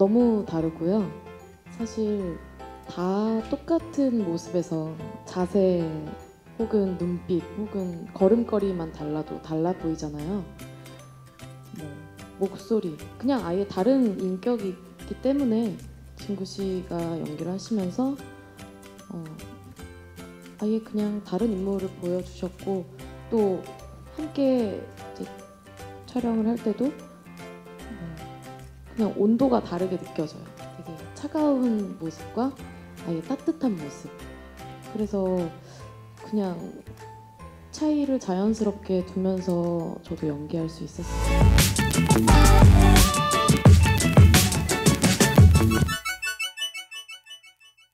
너무 다르고요. 사실 다 똑같은 모습에서 자세 혹은 눈빛 혹은 걸음걸이만 달라도 달라 보이잖아요. 뭐 목소리 그냥 아예 다른 인격이 있기 때문에 진구 씨가 연기를 하시면서 어, 아예 그냥 다른 인물을 보여주셨고 또 함께 촬영을 할 때도 어, 그냥 온도가 다르게 느껴져요. 되게 차가운 모습과 아예 따뜻한 모습. 그래서 그냥 차이를 자연스럽게 두면서 저도 연기할 수 있었어요.